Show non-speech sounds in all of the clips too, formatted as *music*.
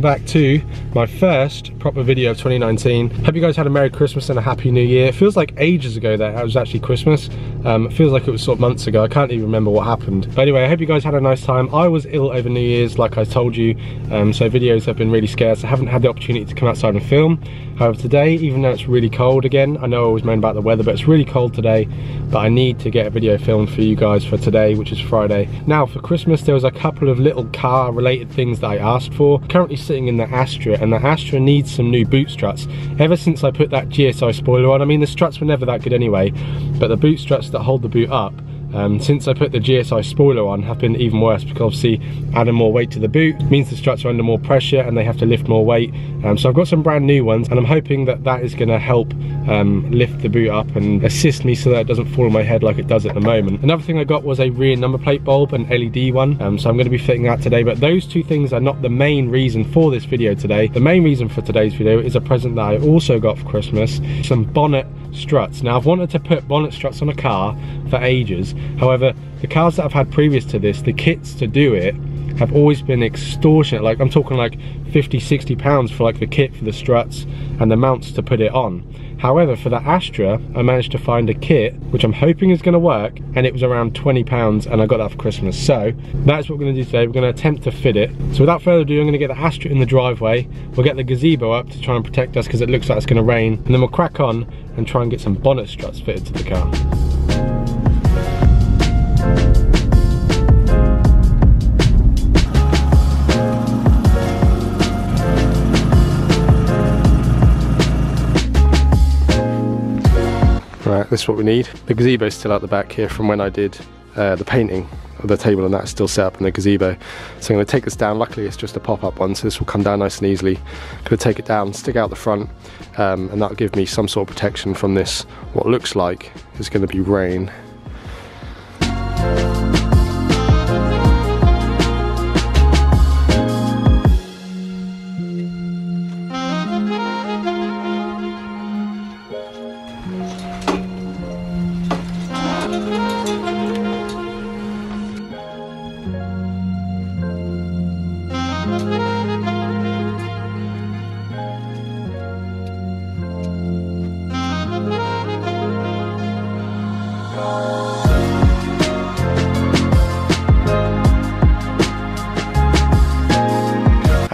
welcome back to my first proper video of 2019. Hope you guys had a Merry Christmas and a Happy New Year. It feels like ages ago that it was actually Christmas. Um, it feels like it was sort of months ago. I can't even remember what happened. But anyway, I hope you guys had a nice time. I was ill over New Year's, like I told you, um, so videos have been really scarce. I haven't had the opportunity to come outside and film. However, today, even though it's really cold again, I know I always moan about the weather, but it's really cold today, but I need to get a video filmed for you guys for today, which is Friday. Now, for Christmas, there was a couple of little car-related things that I asked for. Currently sitting in the Astra, and the Astra needs some new boot struts. Ever since I put that GSI spoiler on, I mean, the struts were never that good anyway, but the boot struts that hold the boot up um, since I put the GSI spoiler on have been even worse because obviously adding more weight to the boot means the struts are under more pressure and they have to lift more weight. Um, so I've got some brand new ones and I'm hoping that that is going to help um, lift the boot up and assist me so that it doesn't fall on my head like it does at the moment. Another thing I got was a rear number plate bulb, an LED one, um, so I'm going to be fitting that today but those two things are not the main reason for this video today. The main reason for today's video is a present that I also got for Christmas, some bonnet struts. Now I've wanted to put bonnet struts on a car for ages. However, the cars that I've had previous to this, the kits to do it have always been extortionate. Like I'm talking like 50, 60 pounds for like the kit for the struts and the mounts to put it on. However, for the Astra, I managed to find a kit, which I'm hoping is gonna work, and it was around 20 pounds, and I got that for Christmas. So, that's what we're gonna do today. We're gonna attempt to fit it. So without further ado, I'm gonna get the Astra in the driveway. We'll get the gazebo up to try and protect us because it looks like it's gonna rain, and then we'll crack on and try and get some bonnet struts fitted to the car. This is what we need. The gazebo's still out the back here from when I did uh, the painting of the table and that's still set up in the gazebo. So I'm going to take this down. Luckily it's just a pop-up one so this will come down nice and easily. To take it down, stick out the front um, and that'll give me some sort of protection from this what looks like is going to be rain.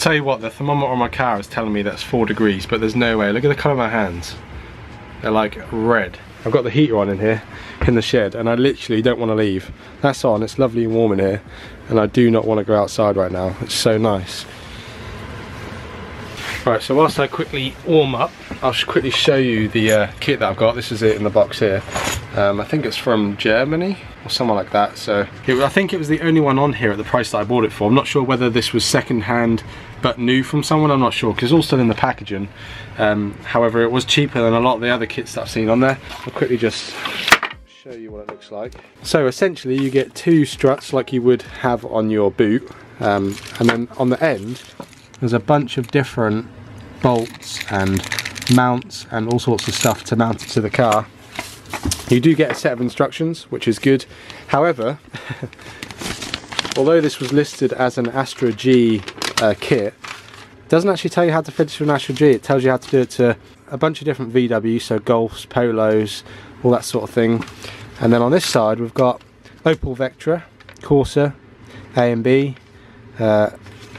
Tell you what, the thermometer on my car is telling me that's four degrees, but there's no way. Look at the colour of my hands. They're like red. I've got the heater on in here, in the shed, and I literally don't want to leave. That's on, it's lovely and warm in here, and I do not want to go outside right now. It's so nice. Right, so whilst I quickly warm up, I'll quickly show you the uh, kit that I've got. This is it in the box here. Um, I think it's from Germany or somewhere like that. So it, I think it was the only one on here at the price that I bought it for. I'm not sure whether this was second hand but new from someone, I'm not sure, because it's all still in the packaging. Um, however, it was cheaper than a lot of the other kits that I've seen on there. I'll quickly just show you what it looks like. So essentially you get two struts like you would have on your boot, um, and then on the end there's a bunch of different bolts and mounts and all sorts of stuff to mount it to the car. You do get a set of instructions, which is good. However, *laughs* although this was listed as an Astra G uh, kit doesn't actually tell you how to fit it to an G. It tells you how to do it to a bunch of different VW so Golfs, Polos all that sort of thing. And then on this side we've got Opel Vectra, Corsa, A and B uh,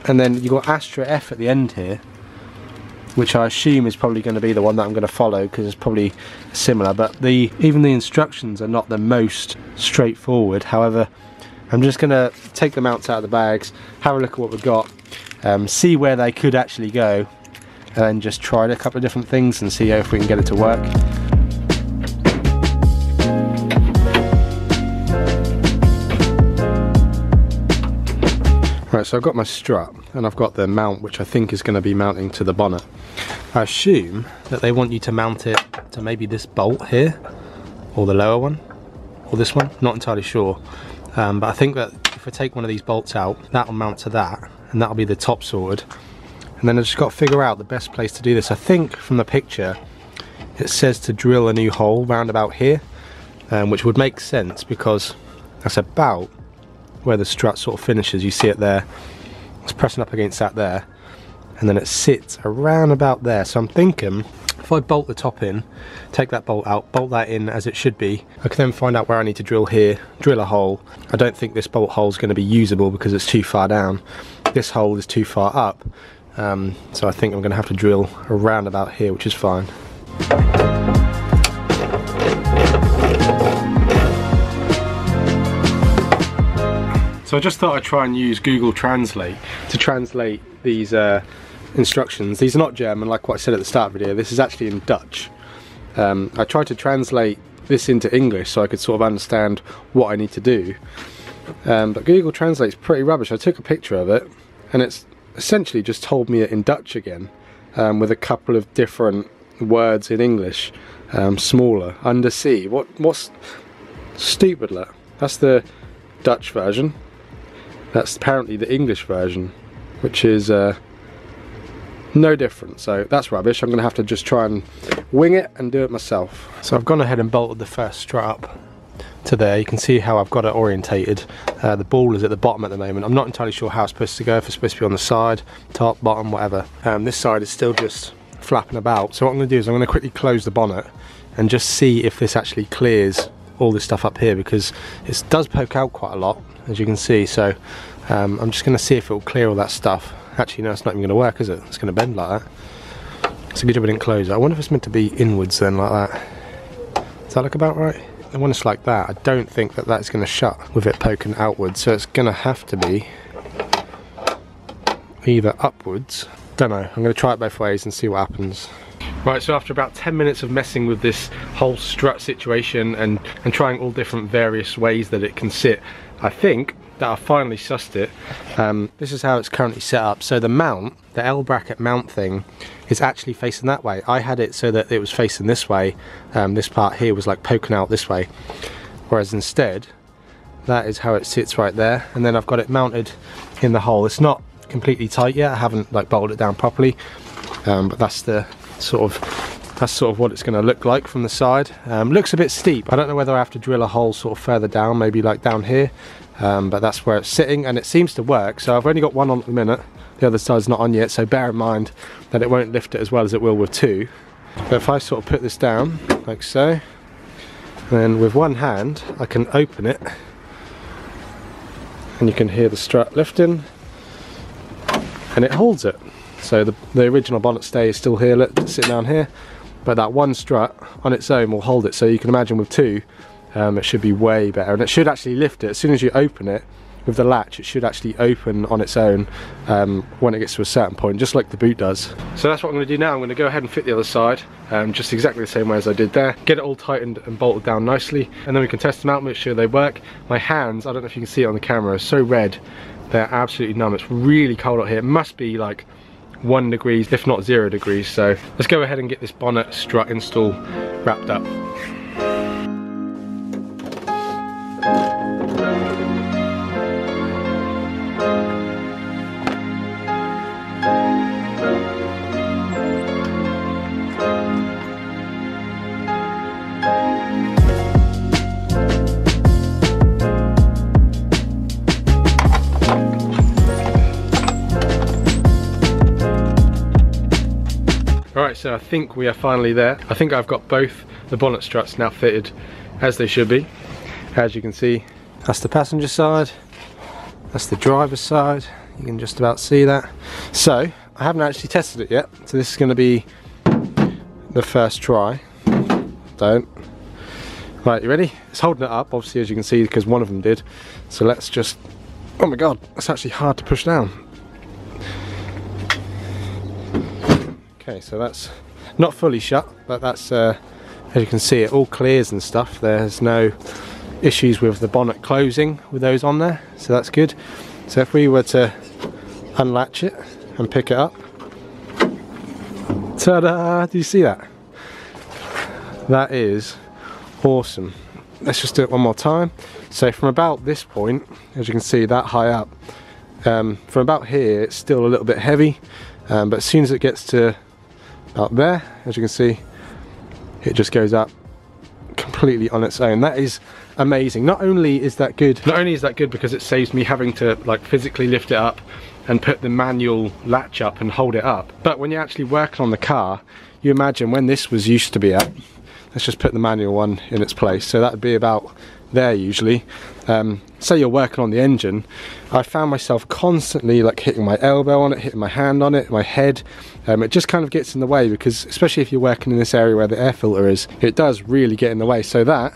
and then you've got Astra F at the end here which I assume is probably going to be the one that I'm going to follow because it's probably similar but the even the instructions are not the most straightforward. However I'm just to take the mounts out of the bags have a look at what we've got um, see where they could actually go and then just try a couple of different things and see if we can get it to work. Right, so I've got my strut and I've got the mount which I think is going to be mounting to the bonnet. I assume that they want you to mount it to maybe this bolt here or the lower one or this one, not entirely sure. Um, but I think that if I take one of these bolts out, that will mount to that and that'll be the top sorted. And then I just got to figure out the best place to do this. I think from the picture it says to drill a new hole round about here, um, which would make sense because that's about where the strut sort of finishes. You see it there. It's pressing up against that there. and then it sits around about there. So I'm thinking if I bolt the top in, take that bolt out, bolt that in as it should be, I can then find out where I need to drill here, drill a hole. I don't think this bolt hole is going to be usable because it's too far down. This hole is too far up, um, so I think I'm going to have to drill around about here, which is fine. So I just thought I'd try and use Google Translate to translate these uh, instructions. These are not German, like what I said at the start of the video. This is actually in Dutch. Um, I tried to translate this into English so I could sort of understand what I need to do. Um, but Google Translate's pretty rubbish. I took a picture of it and it's essentially just told me it in Dutch again um, with a couple of different words in English, um, smaller, undersea. What, what's stupid? That's the Dutch version. That's apparently the English version, which is uh, no different. So that's rubbish. I'm going to have to just try and wing it and do it myself. So I've gone ahead and bolted the first strap to there. You can see how I've got it orientated. Uh, the ball is at the bottom at the moment. I'm not entirely sure how it's supposed to go, if it's supposed to be on the side, top, bottom, whatever. Um, this side is still just flapping about. So what I'm to do is I'm going to quickly close the bonnet and just see if this actually clears all this stuff up here because it does poke out quite a lot as you can see so um, I'm just going to see if it will clear all that stuff actually no it's not even going to work is it? It's going to bend like that. It's a good job I didn't close. I wonder if it's meant to be inwards then like that. Does that look about right? And when it's like that. I don't think that that's going to shut with it poking outwards. So it's going to have to be either upwards. Don't know I'm going to try it both ways and see what happens. Right, so after about 10 minutes of messing with this whole strut situation and, and trying all different various ways that it can sit, I think that I finally sussed it. Um, this is how it's currently set up. So the mount, the L bracket mount thing, is actually facing that way. I had it so that it was facing this way. Um, this part here was like poking out this way. Whereas instead, that is how it sits right there. And then I've got it mounted in the hole. It's not completely tight yet. I haven't like bolted it down properly. Um, but that's the sort of that's sort of what it's going to look like from the side. Um, looks a bit steep. I don't know whether I have to drill a hole sort of further down maybe like down here. Um, but that's where it's sitting and it seems to work. So I've only got one on at the minute. The other side's not on yet so bear in mind that it won't lift it as well as it will with two. But if I sort of put this down like so then with one hand I can open it and you can hear the strut lifting and it holds it. So the, the original bonnet stay is still here, let sit down here. But that one strut on its own will hold it. So you can imagine with two, um, it should be way better. And it should actually lift it. As soon as you open it, with the latch it should actually open on its own um, when it gets to a certain point just like the boot does. So that's what I'm going to do now, I'm going to go ahead and fit the other side um, just exactly the same way as I did there, get it all tightened and bolted down nicely and then we can test them out, make sure they work. My hands, I don't know if you can see it on the camera, are so red, they're absolutely numb, it's really cold out here, it must be like one degrees, if not zero degrees. So let's go ahead and get this bonnet strut install wrapped up. So I think we are finally there. I think I've got both the bonnet struts now fitted as they should be. As you can see, that's the passenger side, that's the driver's side. You can just about see that. So, I haven't actually tested it yet, so this is going to be the first try. Don't. Right, you ready? It's holding it up, obviously, as you can see, because one of them did. So let's just... Oh my god, that's actually hard to push down. Okay, so that's not fully shut, but that's, uh, as you can see, it all clears and stuff. There's no issues with the bonnet closing with those on there, so that's good. So if we were to unlatch it and pick it up, ta-da! Do you see that? That is awesome. Let's just do it one more time. So from about this point, as you can see, that high up, um, from about here, it's still a little bit heavy, um, but as soon as it gets to up there as you can see it just goes up completely on its own that is amazing not only is that good not only is that good because it saves me having to like physically lift it up and put the manual latch up and hold it up. But when you're actually working on the car, you imagine when this was used to be at, let's just put the manual one in its place. So that would be about there usually. Um, say you're working on the engine, I found myself constantly like hitting my elbow on it, hitting my hand on it, my head. Um, it just kind of gets in the way because especially if you're working in this area where the air filter is, it does really get in the way. So that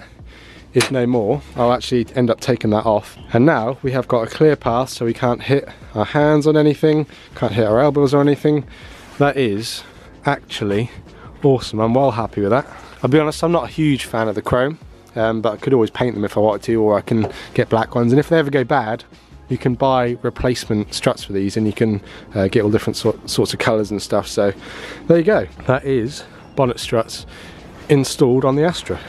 is no more. I'll actually end up taking that off. And now we have got a clear path so we can't hit our hands on anything, can't hit our elbows or anything. That is actually awesome. I'm well happy with that. I'll be honest, I'm not a huge fan of the chrome, um, but I could always paint them if I wanted to, or I can get black ones. And if they ever go bad, you can buy replacement struts for these and you can uh, get all different sort, sorts of colours and stuff. So there you go. That is bonnet struts installed on the Astra.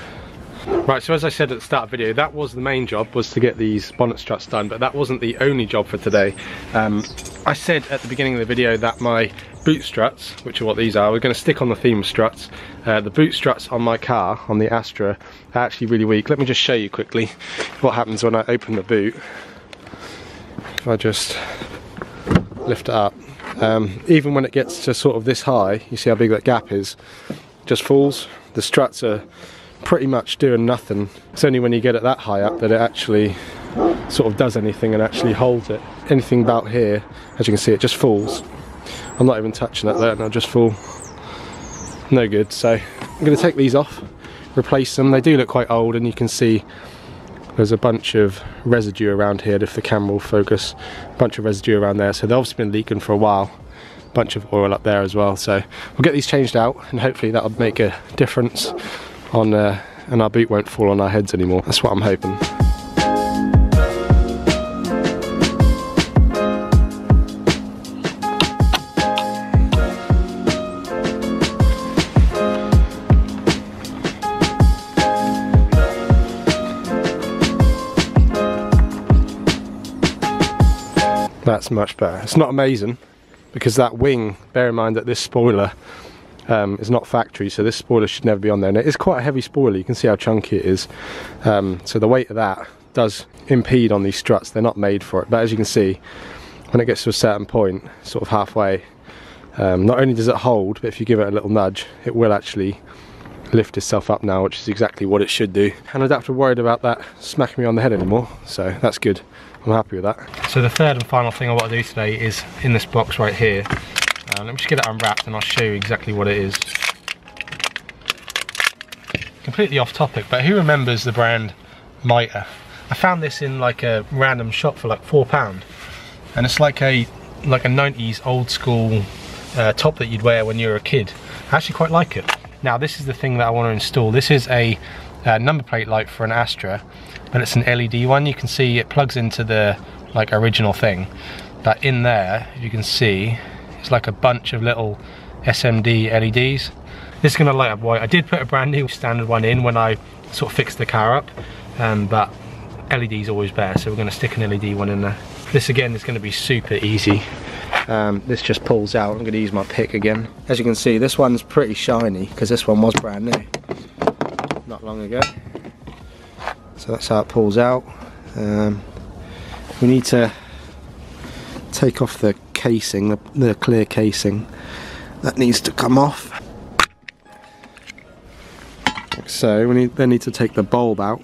Right, so as I said at the start of the video, that was the main job, was to get these bonnet struts done, but that wasn't the only job for today. Um, I said at the beginning of the video that my boot struts, which are what these are, we're going to stick on the theme of struts. Uh, the boot struts on my car, on the Astra, are actually really weak. Let me just show you quickly what happens when I open the boot. If I just lift it up, um, even when it gets to sort of this high, you see how big that gap is, just falls. The struts are pretty much doing nothing. It's only when you get it that high up that it actually sort of does anything and actually holds it. Anything about here, as you can see, it just falls. I'm not even touching that there and I'll just fall. No good. So I'm going to take these off, replace them. They do look quite old and you can see there's a bunch of residue around here if the camera will focus. A bunch of residue around there. So they've obviously been leaking for a while. A Bunch of oil up there as well. So we'll get these changed out and hopefully that'll make a difference on uh, and our boot won't fall on our heads anymore. That's what I'm hoping. That's much better. It's not amazing because that wing, bear in mind that this spoiler um, it's not factory, so this spoiler should never be on there. And it is quite a heavy spoiler, you can see how chunky it is. Um, so the weight of that does impede on these struts, they're not made for it. But as you can see, when it gets to a certain point, sort of halfway, um, not only does it hold, but if you give it a little nudge, it will actually lift itself up now, which is exactly what it should do. And I don't have to worry about that smacking me on the head anymore, so that's good. I'm happy with that. So the third and final thing I want to do today is in this box right here, uh, let me just get it unwrapped and I'll show you exactly what it is. Completely off topic, but who remembers the brand Mitre? I found this in like a random shop for like four pound, and it's like a like a 90s old school uh, top that you'd wear when you were a kid. I actually quite like it. Now this is the thing that I want to install. This is a uh, number plate light for an Astra, but it's an LED one. You can see it plugs into the like original thing, but in there, you can see, it's like a bunch of little SMD LEDs. This is going to light up white. I did put a brand new standard one in when I sort of fixed the car up, um, but LED's always better, so we're going to stick an LED one in there. This again is going to be super easy. Um, this just pulls out. I'm to use my pick again. As you can see, this one's pretty shiny because this one was brand new not long ago. So that's how it pulls out. Um, we need to take off the casing, the, the clear casing. That needs to come off. So we need, then need to take the bulb out.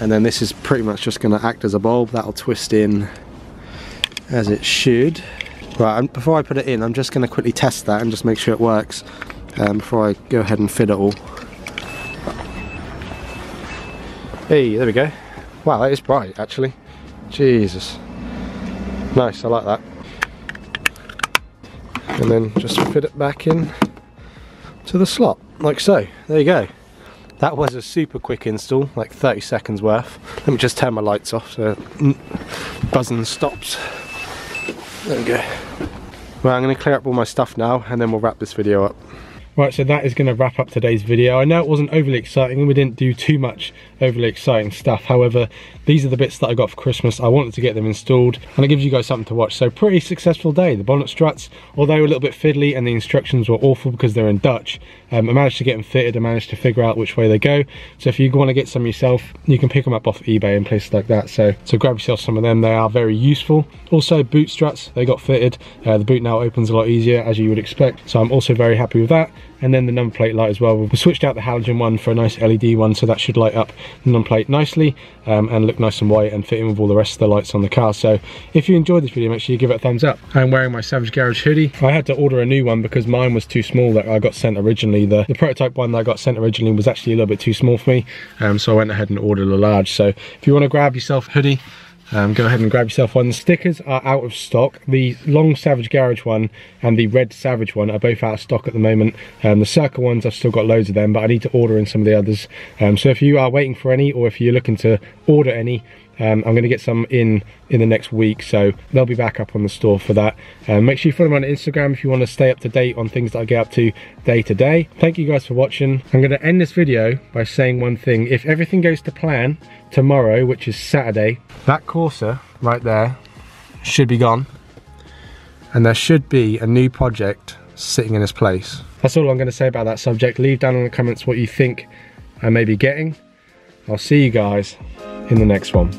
And then this is pretty much just going to act as a bulb. That'll twist in as it should. Right, before I put it in, I'm just going to quickly test that and just make sure it works um, before I go ahead and fit it all. Hey, there we go. Wow, that is bright actually. Jesus. Nice, I like that. And then just fit it back in to the slot, like so. There you go. That was a super quick install, like 30 seconds worth. Let me just turn my lights off so buzzing stops. There we go. Well, I'm going to clear up all my stuff now and then we'll wrap this video up. Right, so that is going to wrap up today's video. I know it wasn't overly exciting and we didn't do too much overly exciting stuff. However, these are the bits that I got for Christmas. I wanted to get them installed and it gives you guys something to watch. So pretty successful day. The bonnet struts, although a little bit fiddly and the instructions were awful because they're in Dutch, um, I managed to get them fitted. I managed to figure out which way they go. So if you want to get some yourself, you can pick them up off eBay and places like that. So, so grab yourself some of them. They are very useful. Also boot struts, they got fitted. Uh, the boot now opens a lot easier as you would expect. So I'm also very happy with that and then the number plate light as well. We switched out the halogen one for a nice LED one, so that should light up the number plate nicely um, and look nice and white and fit in with all the rest of the lights on the car. So if you enjoyed this video, make sure you give it a thumbs up. I'm wearing my Savage Garage hoodie. I had to order a new one because mine was too small that I got sent originally. The, the prototype one that I got sent originally was actually a little bit too small for me, um, so I went ahead and ordered a large. So if you want to grab yourself a hoodie, um, go ahead and grab yourself one. The stickers are out of stock. The long Savage Garage one and the red Savage one are both out of stock at the moment. Um, the Circle ones, I've still got loads of them, but I need to order in some of the others. Um, so if you are waiting for any or if you're looking to order any, um, I'm going to get some in in the next week, so they'll be back up on the store for that. Um, make sure you follow me on Instagram if you want to stay up to date on things that I get up to day to day. Thank you guys for watching. I'm going to end this video by saying one thing. If everything goes to plan tomorrow, which is Saturday, that Corsa right there should be gone. And there should be a new project sitting in its place. That's all I'm going to say about that subject. Leave down in the comments what you think I may be getting. I'll see you guys in the next one.